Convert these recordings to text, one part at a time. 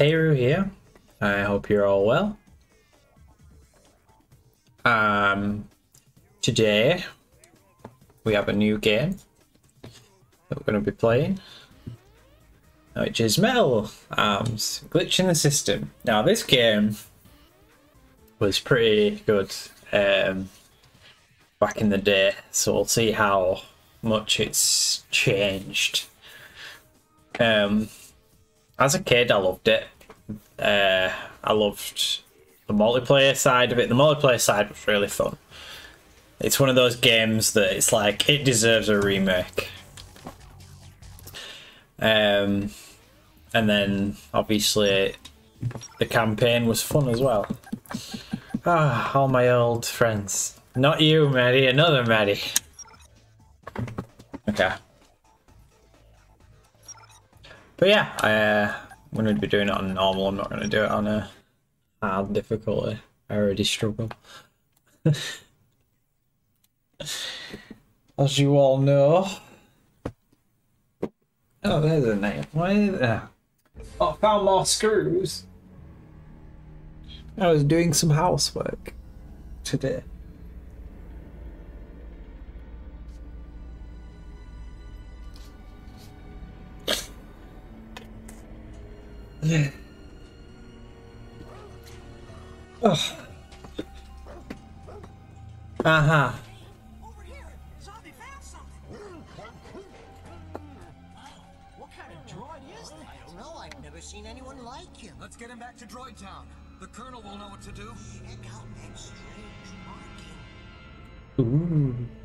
Teiruu here. I hope you're all well. Um, today we have a new game that we're going to be playing, which is Metal Arms Glitch in the System. Now, this game was pretty good um, back in the day, so we'll see how much it's changed. Um, as a kid, I loved it. Uh, I loved the multiplayer side of it. The multiplayer side was really fun. It's one of those games that it's like it deserves a remake. Um, and then obviously the campaign was fun as well. Ah, all my old friends. Not you, Maddie. Another Maddie. Okay. But yeah, I, uh, I'm going to be doing it on normal. I'm not going to do it on a hard difficulty. I already struggle. As you all know. Oh, there's a name. Why is there? Oh, I found more screws. I was doing some housework today. Know. I've never seen anyone like him. Let's get him back to Droid Town. The Colonel will know what to do. Check out that strange marking. Ooh.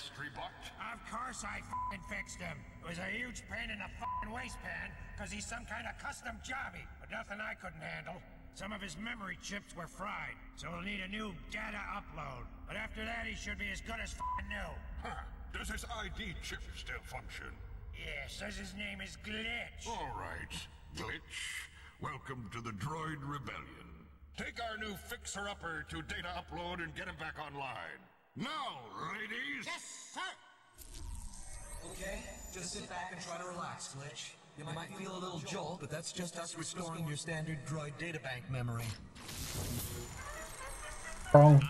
Mystery? Of course I f***ing fixed him. It was a huge pain in the f***ing waistband, because he's some kind of custom jobby, but nothing I couldn't handle. Some of his memory chips were fried, so he'll need a new data upload. But after that, he should be as good as f***ing new. Huh. Does his ID chip still function? Yeah, says his name is Glitch. All right, Glitch. Welcome to the Droid Rebellion. Take our new fixer-upper to data upload and get him back online. Now, ladies! Yes, sir. Okay, just sit back and try to relax, Glitch. You might feel a little jolt, but that's just us restoring your standard droid databank memory. Wrong.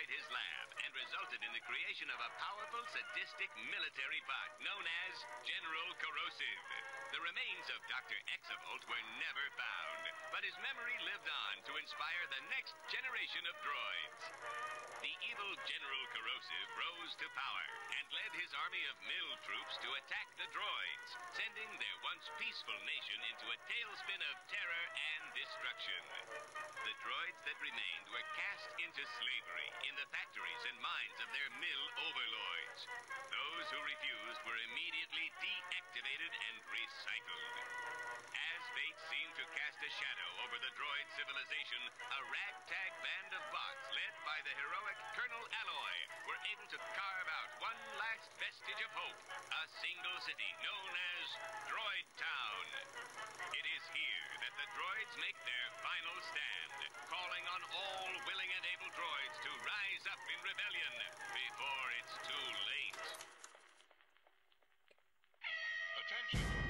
Destroyed his lab and resulted in the creation of a powerful, sadistic military bot known as General Corrosive. The remains of Dr. Exavolt were never found, but his memory lived on to inspire the next generation of droids. The evil General Corrosive rose to power and led his army of Mil troops to attack the droids, sending their once peaceful nation into a tailspin of terror and destruction. The droids that remained were cast into slavery in the factories and mines of their Mil overlords. Those who refused were immediately deactivated and recycled. As fate seemed to cast a shadow over the droid civilization, a ragtag band of bots led by the heroic Colonel Alloy were able to carve out one last vestige of hope, a single city known as Droid Town. It is here that the droids make their final stand, calling on all willing and able droids to rise up in rebellion before it's too late. Attention!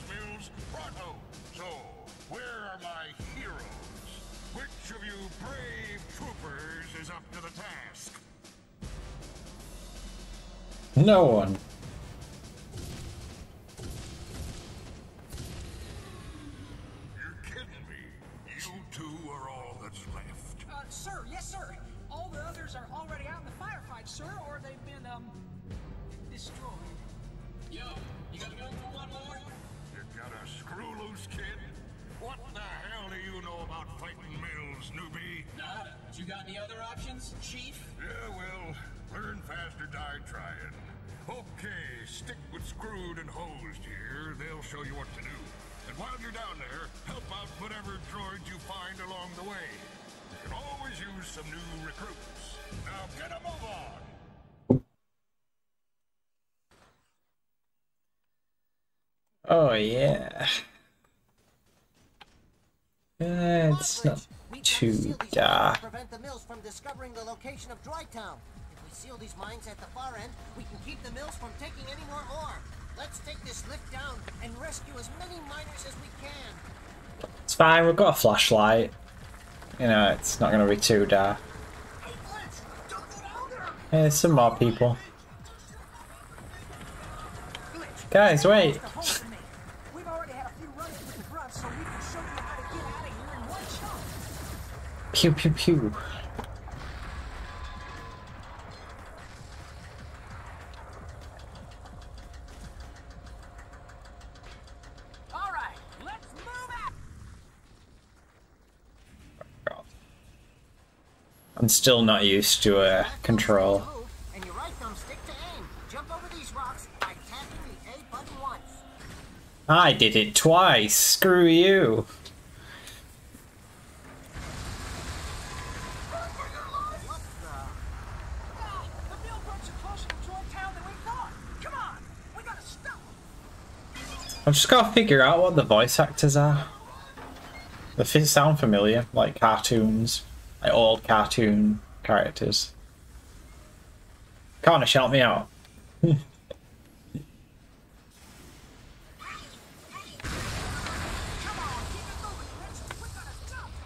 brave troopers is up to the task? No one. You're kidding me. You two are all that's left. Uh, sir, yes, sir. All the others are already out in the firefight, sir, or they've been, um, destroyed. Yo, you gonna go for one more? You got a screw loose, kid? What the hell do you know about fighting Mils, newbie? Nada. But you got any other options, Chief? Yeah, well, learn fast or die trying. Okay, stick with Screwed and Hosed here. They'll show you what to do. And while you're down there, help out whatever droids you find along the way. You can always use some new recruits. Now get a move on! Oh yeah. Uh, it's not We've got to too seal these mines dark. to prevent the Mils from discovering the location of Droid Town. If we seal these mines at the far end, we can keep the Mils from taking any more ore. Let's take this lift down and rescue as many miners as we can. It's fine, we've got a flashlight. You know, it's not gonna be too dark. Hey, Blitz, don't go down there! Hey, there's some more people. Guys, wait. Pew pew pew. All right, let's move out! I'm still not used to uh, a Left control. thumbstick to move, and your right thumbstick to aim. Jump over these rocks by tapping the A button once. I did it twice. Screw you. What the? Ah, the Mil grunts are closer to Droid Town than we thought. Come on, we gotta stop I've just got to figure out what the voice actors are. They sound familiar, like cartoons, like old cartoon characters. Connor, shout me out. Come on, keep it moving, Glitch. We got a job to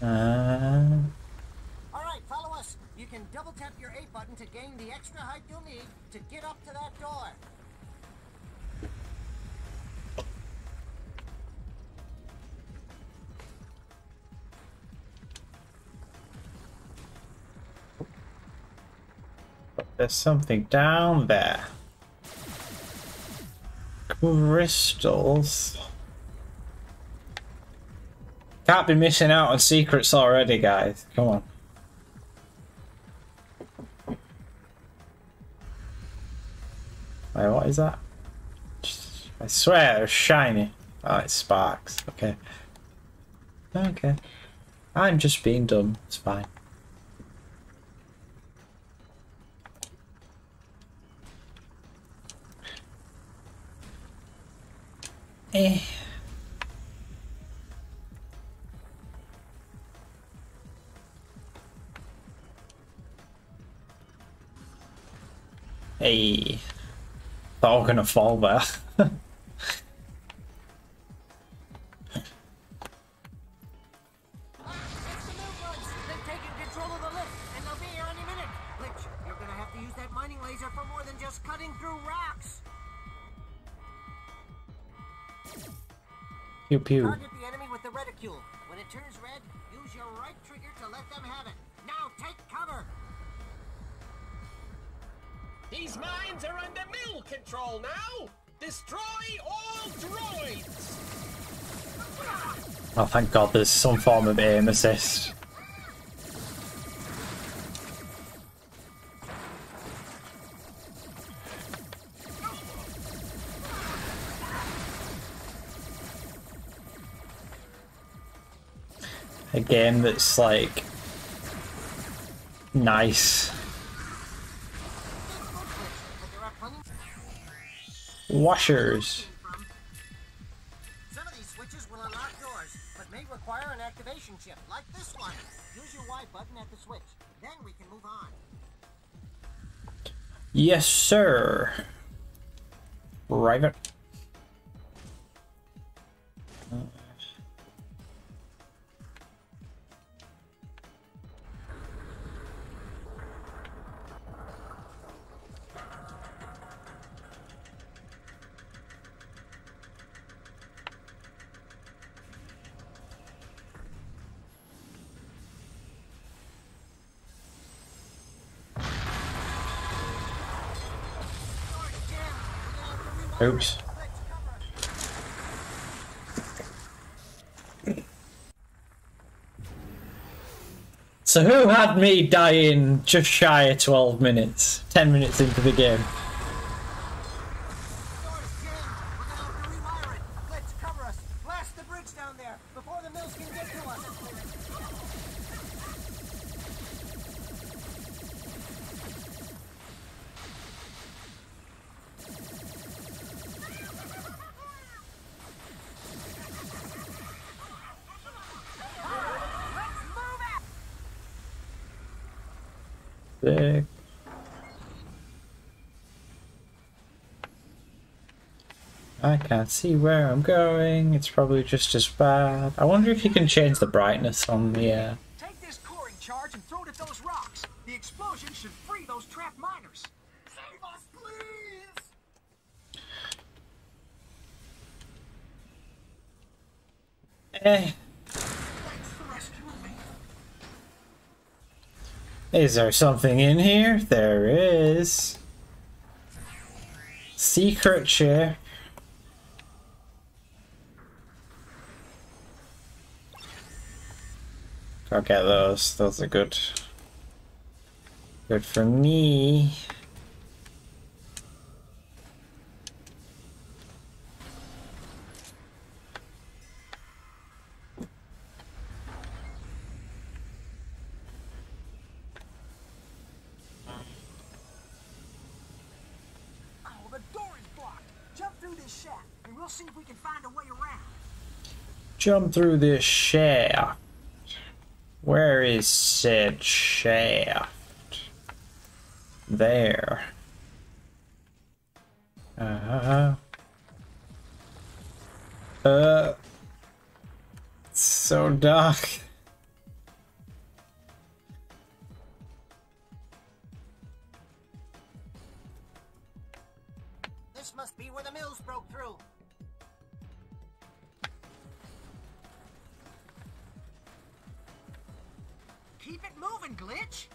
do. Uh, All right, follow us. You can double tap your A button to gain the extra height you'll need to get up to that door. there's something down there. Crystals. Can't be missing out on secrets already, guys. Come on. What is that? I swear, it's shiny. Oh, it sparks. Okay. Okay. I'm just being dumb. It's fine. Eh. Hey. We gonna fall there. Ah, it's Oh, thank God there's some form of aim assist. A game that's like nice. Washers. One. Use your Y button at the switch. Then we can move on. Yes, sir. Private. Oops. So who had me dying just shy of 12 minutes? 10 minutes into the game. I can't see where I'm going. It's probably just as bad. I wonder if you can change the brightness on the. Uh... Take this coring charge and throw it at those rocks. The explosion should free those trapped miners. Save us, please! Eh. Is there something in here? There is. Secret chip. Go get those. Those are good. Good for me. Jump through this shaft. Where is said shaft? There. Uh. Uh. So dark. Glitch.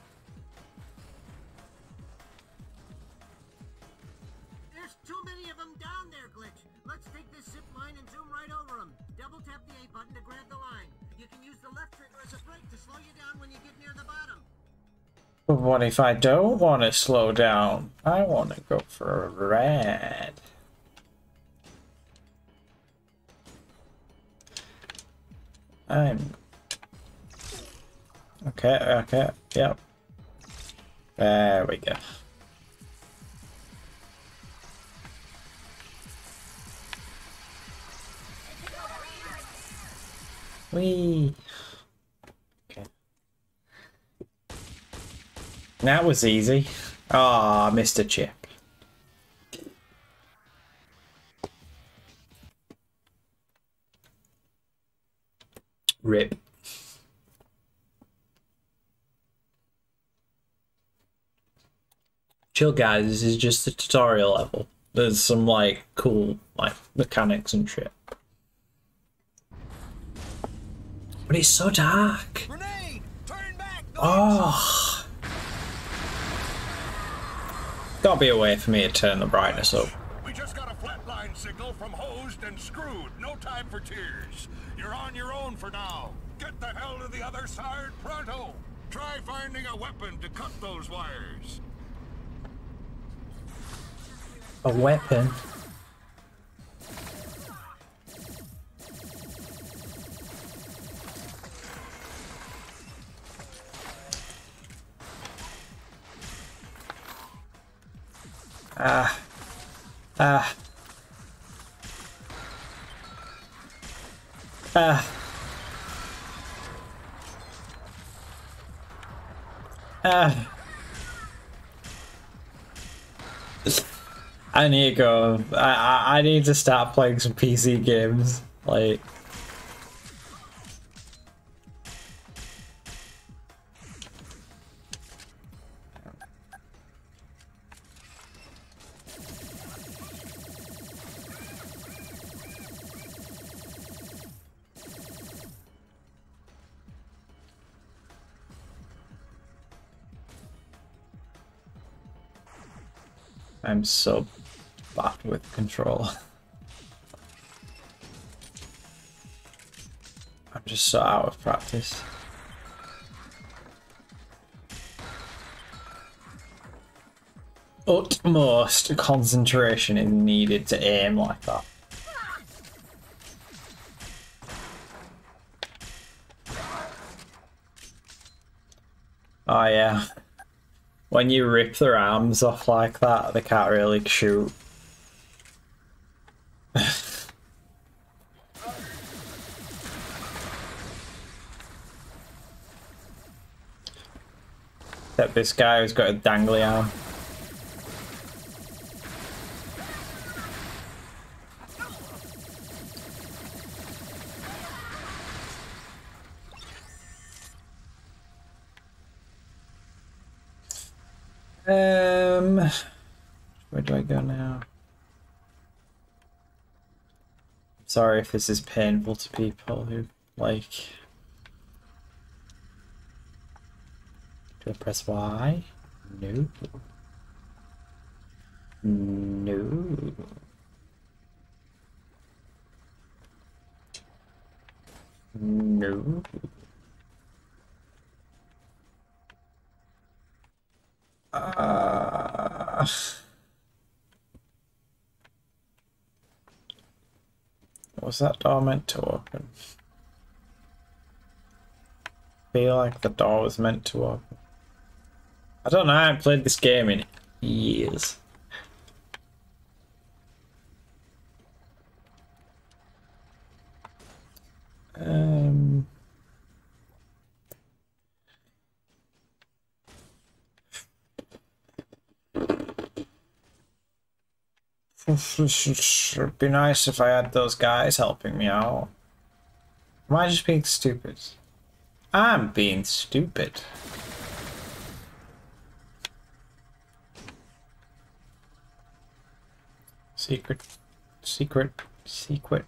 There's too many of them down there, Glitch. Let's take this zip line and zoom right over them. Double tap the A button to grab the line. You can use the left trigger as a brake to slow you down when you get near the bottom. But what if I don't want to slow down? I want to go for a ride. I'm. Okay, okay, yep. There we go. Whee! Okay. That was easy. Ah, Mr. Chip. Rip. Chill guys, this is just a tutorial level. There's some like cool like mechanics and shit. But it's so dark. Grenade! Oh. Gotta be a way for me to turn the brightness up. We just got a flatline signal from hosed and screwed. No time for tears. You're on your own for now. Get the hell to the other side pronto. Try finding a weapon to cut those wires. A weapon. Ah. Ah. I need to go. I, I need to start playing some PC games. Like. I'm so bad with control. I'm just so out of practice. Utmost concentration is needed to aim like that. Oh yeah. When you rip their arms off like that, they can't really shoot. Except this guy who's got a dangly arm. Um, where do I go now? Sorry if this is painful to people who like. Do I press Y? No. No. No. Uh, was that door meant to open? feel like the door was meant to open. I don't know, I haven't played this game in years. Um... It'd be nice if I had those guys helping me out. Am I just being stupid? I'm being stupid. Secret, secret, secret.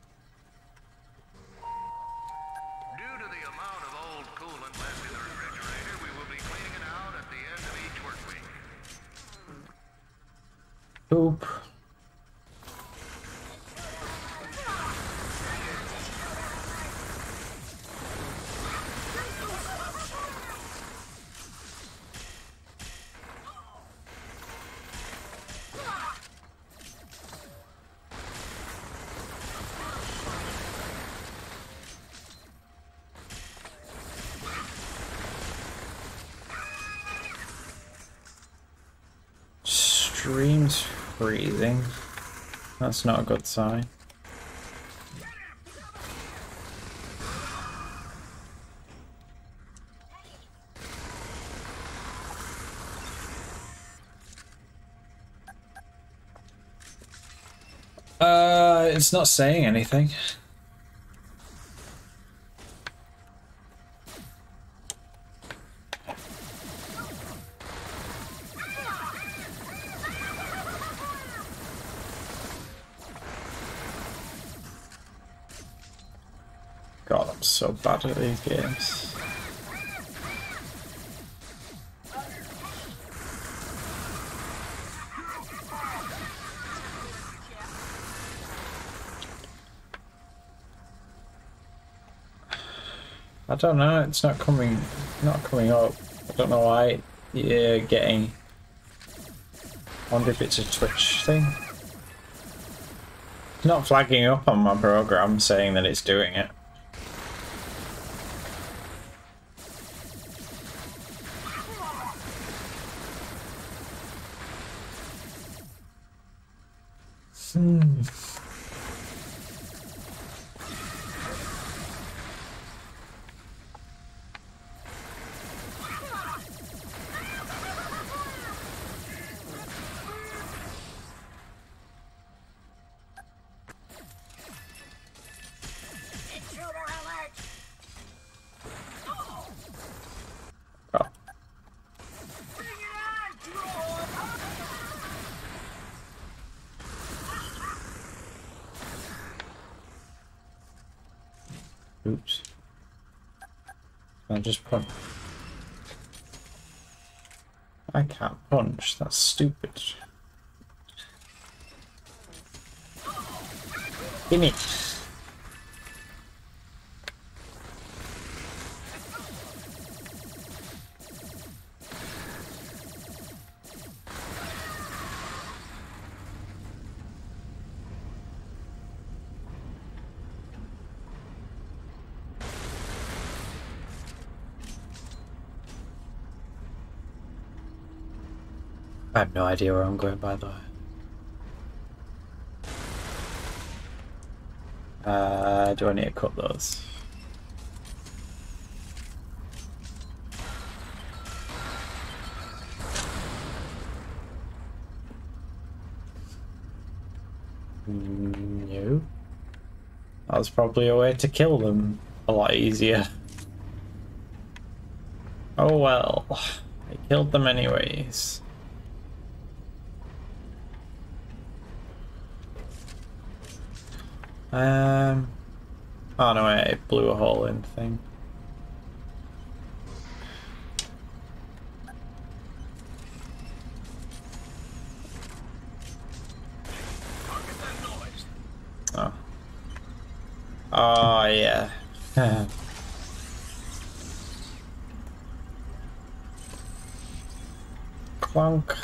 That's not a good sign. Uh, it's not saying anything. So bad at these games. I don't know, it's not coming not coming up. I don't know why you're getting I wonder if it's a Twitch thing. It's not flagging up on my program saying that it's doing it. Oops. I just punch. I can't punch. That's stupid. Gimme. I no idea where I'm going by the way. Uh, do I need to cut those? No. That was probably a way to kill them a lot easier. Oh well. I killed them anyways. Um. Oh no, it blew a hole in the thing. Oh. Oh yeah. Clunk.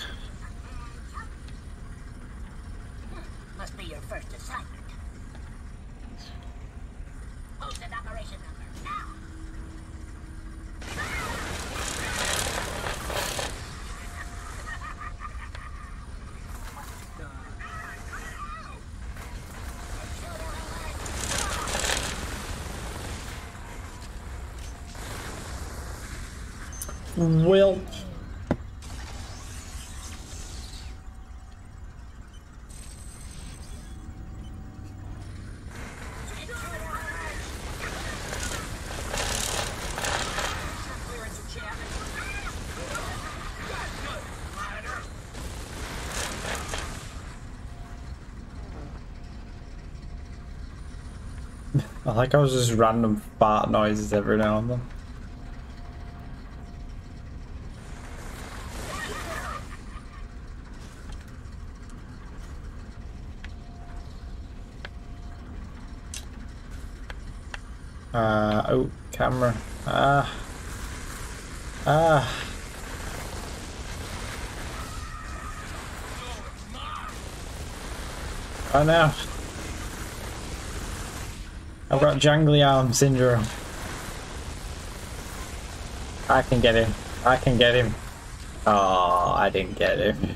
Like I was just random fart noises every now and then. Uh, oh, camera. Ah. Ah. Oh no. I've got jangly arm syndrome. I can get him. I can get him. Oh, I didn't get him.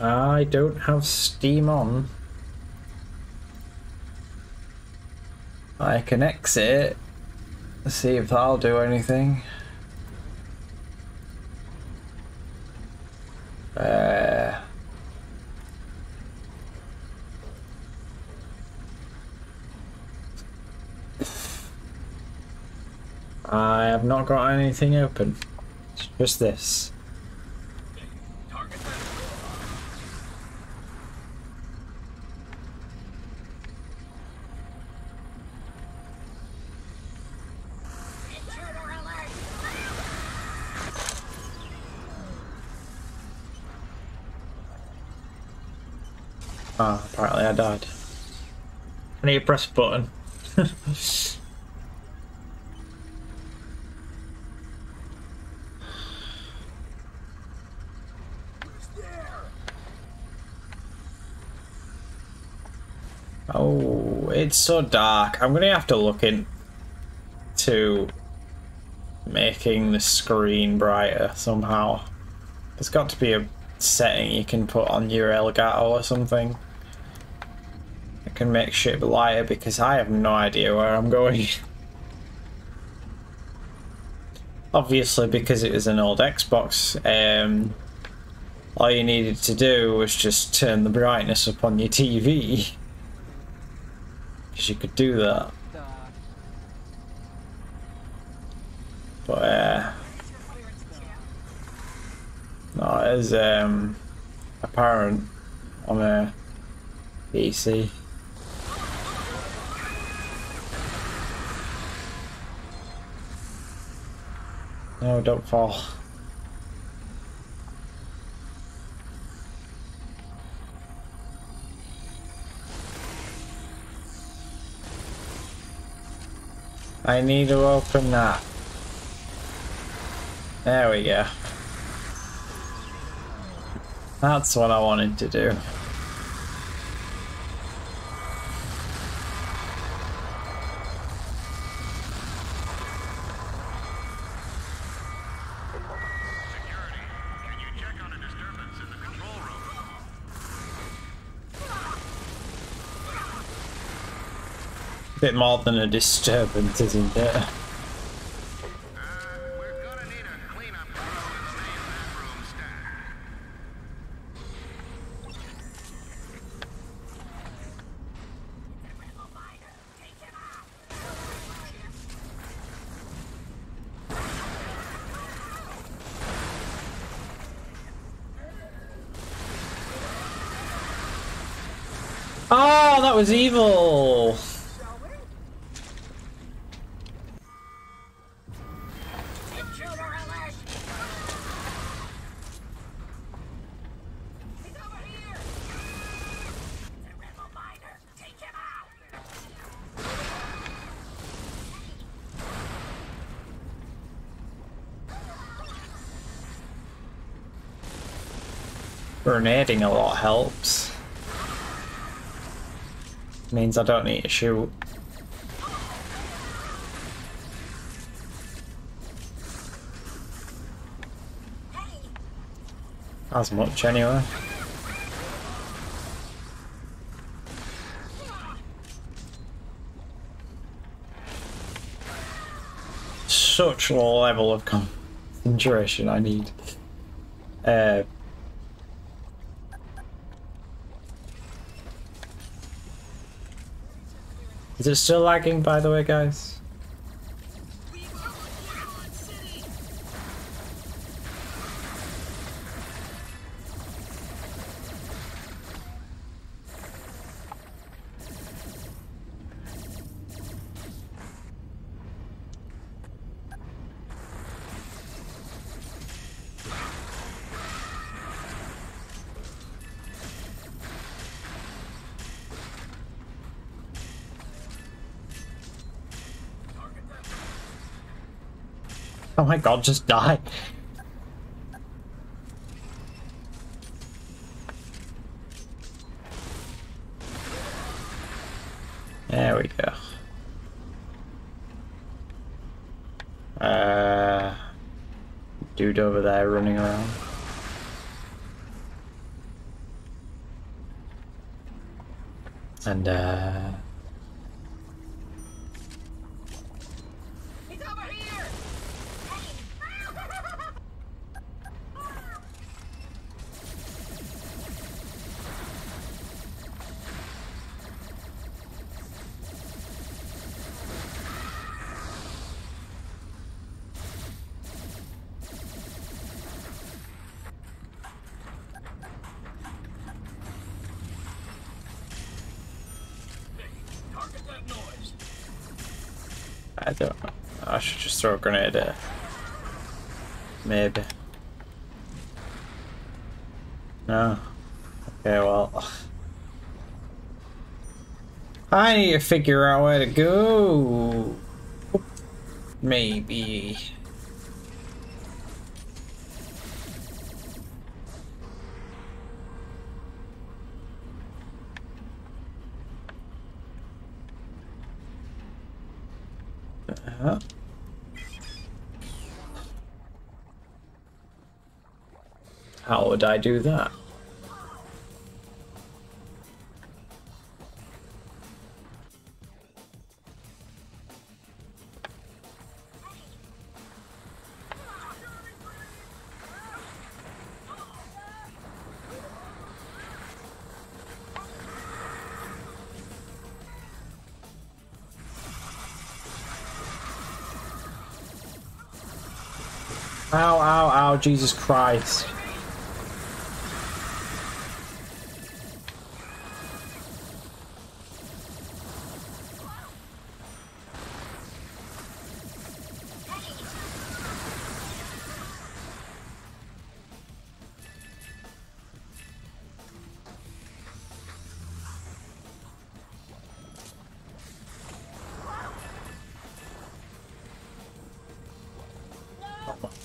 I don't have Steam on. I can exit. See if that'll do anything. Uh, I have got anything open. Just this. Ah, apparently I died. I need to press a button. Oh, it's so dark. I'm gonna have to look into making the screen brighter somehow. There's got to be a setting you can put on your Elgato or something. I can make shit lighter because I have no idea where I'm going. Obviously, because it was an old Xbox, um, all you needed to do was just turn the brightness up on your TV. You could do that. But, uh, no, it is um, apparent on a PC. No, don't fall. I need to open that. There we go. That's what I wanted to do. Security, can you check on a disturbance in the control room? Bit more than a disturbance, isn't it? Uh, we're gonna need a cleanup crew in the main bathroom stack. Oh, that was evil! Intruder alert! He's over here! It's a rebel miner! Take him out! Grenading a lot helps. Means I don't need to shoot. As much anyway. Such low level of concentration I need. Uh, Is it still lagging, by the way, guys? Oh my god, just die. There we go. Uh, dude over there running around. And uh, grenade there. Maybe. No. Okay, well. I need to figure out where to go. Maybe. Uh, How would I do that? Ow, ow, ow, Jesus Christ.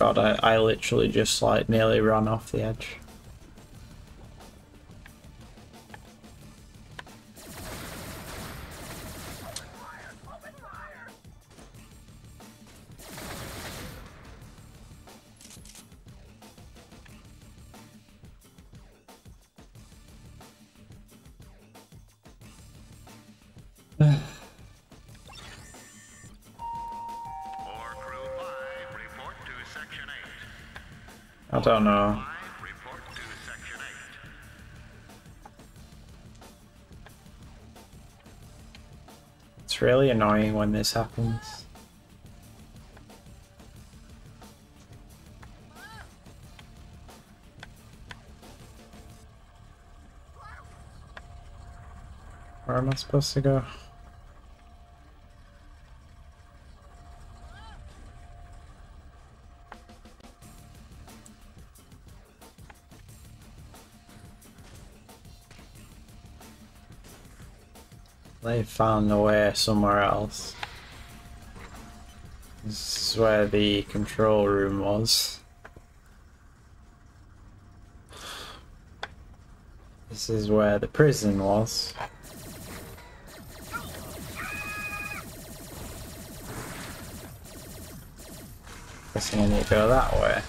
God, I, I literally just like nearly ran off the edge. Don't know. 5, report to Section 8. It's really annoying when this happens. Where am I supposed to go? They found a way somewhere else. This is where the control room was. This is where the prison was. Guessing I need to go that way.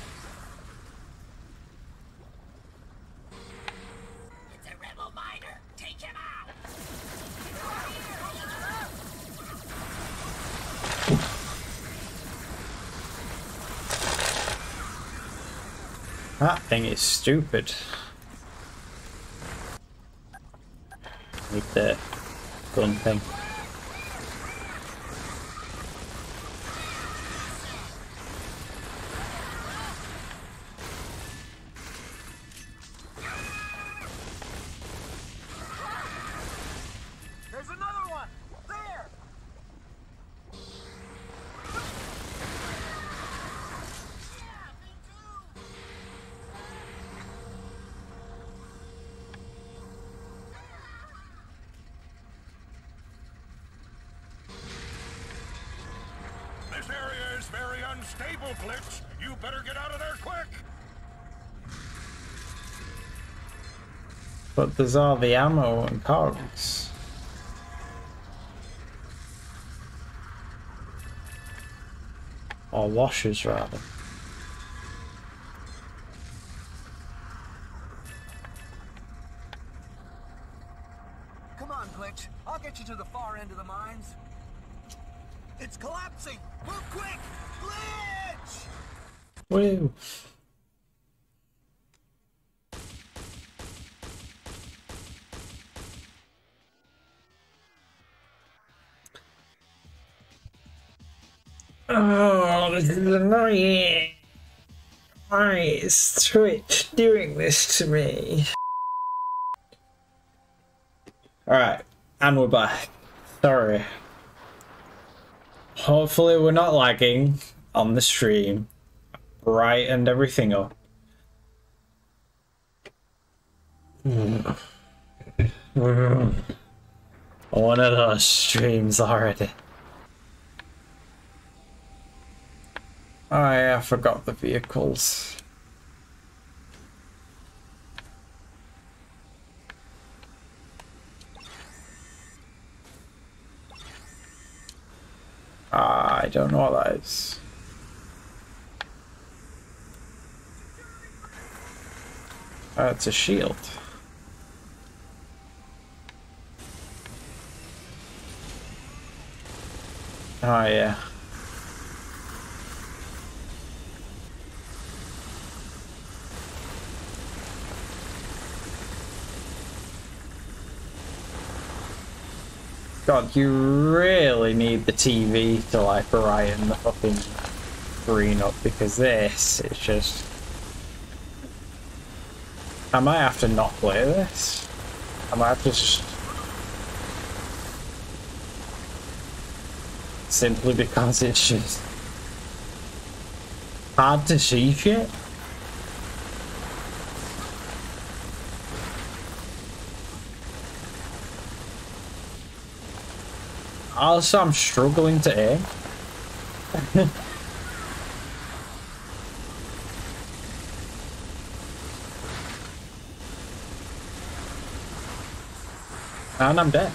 Thing is stupid. Need the gun thing. You better get out of there quick. But there's all the ammo and cogs. Or washers, rather. Come on, Glitch. I'll get you to the far end of the mines. It's collapsing! Move quick! Glitch! Oh, this is annoying. Why is Twitch doing this to me? Alright, and we're back. Sorry. Hopefully we're not lagging on the stream. Brightened everything up. One of those streams already. Oh yeah, I forgot the vehicles. Ah, I don't know what that is. It's a shield. Oh yeah. God, you really need the TV to like brighten the fucking screen up because this is just. I might have to not play this. I might have to just. Simply because it's just. hard to see shit. Also, I'm struggling to aim. And I'm dead.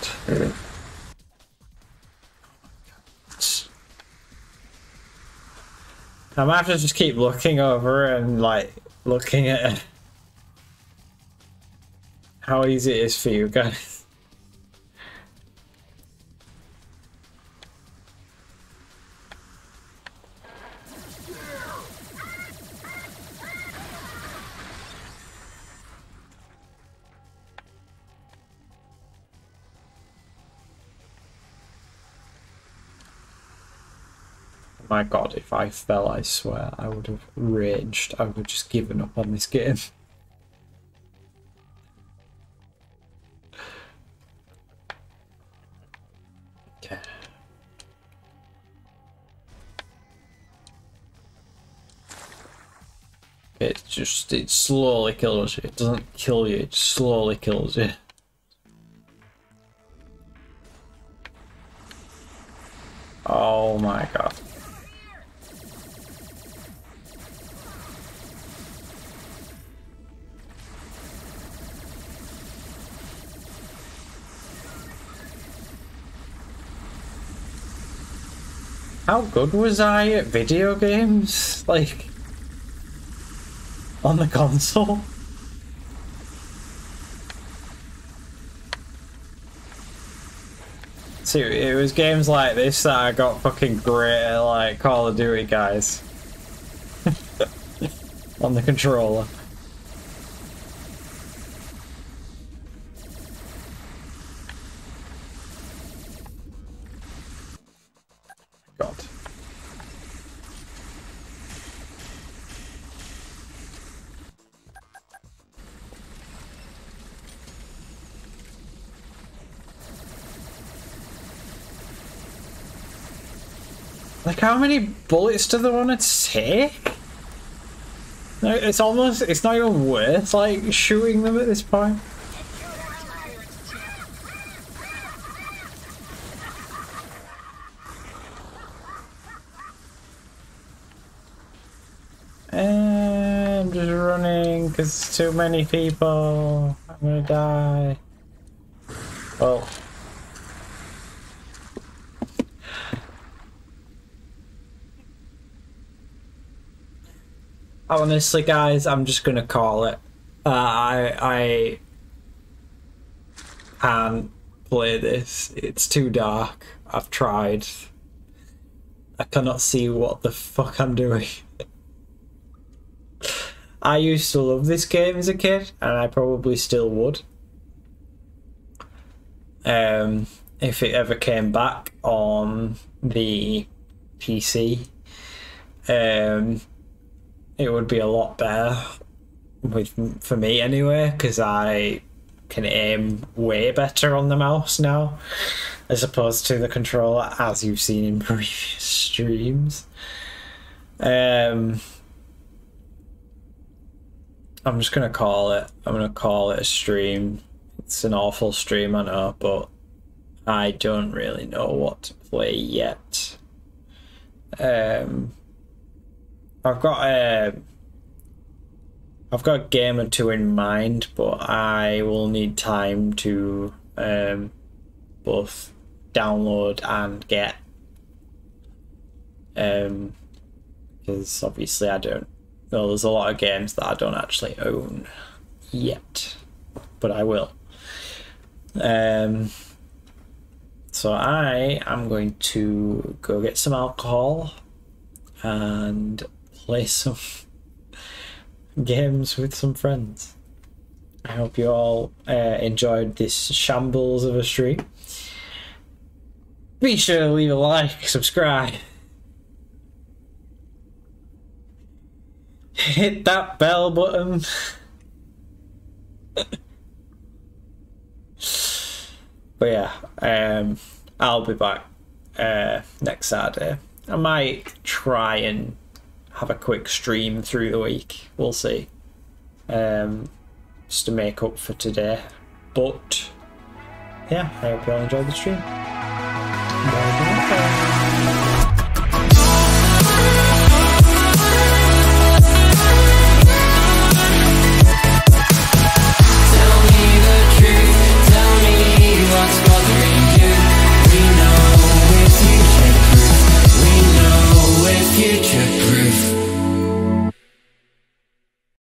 I might have to just keep looking over and like looking at how easy it is for you guys. My god, if I fell, I swear, I would have raged. I would have just given up on this game. Okay. It just, it slowly kills you. It doesn't kill you, it slowly kills you. Oh my god. How good was I at video games? Like, on the console? See, it was games like this that I got fucking great at, like, Call of Duty, guys. on the controller. How many bullets do they want to take? No, it's almost, it's not even worth, like, shooting them at this point. And I'm just running because too many people. I'm gonna die. Well. Honestly, guys, I'm just gonna call it. Uh, I I can't play this. It's too dark. I've tried. I cannot see what the fuck I'm doing. I used to love this game as a kid, and I probably still would. Um, if it ever came back on the PC, um, it would be a lot better with for me anyway, because I can aim way better on the mouse now, as opposed to the controller, as you've seen in previous streams. Um. I'm just gonna call it. I'm gonna call it a stream. It's an awful stream, I know, but I don't really know what to play yet. Um, I've got a, I've got a game or two in mind, but I will need time to um, both download and get. Um, because obviously I don't well, there's a lot of games that I don't actually own yet, but I will. Um, so I am going to go get some alcohol and play some games with some friends. I hope you all uh, enjoyed this shambles of a stream. Be sure to leave a like, subscribe. hit that bell button. but yeah, um, I'll be back uh, next Saturday. I might try and have a quick stream through the week. We'll see. Um, just to make up for today. But yeah, I hope you all enjoyed the stream. Bye bye.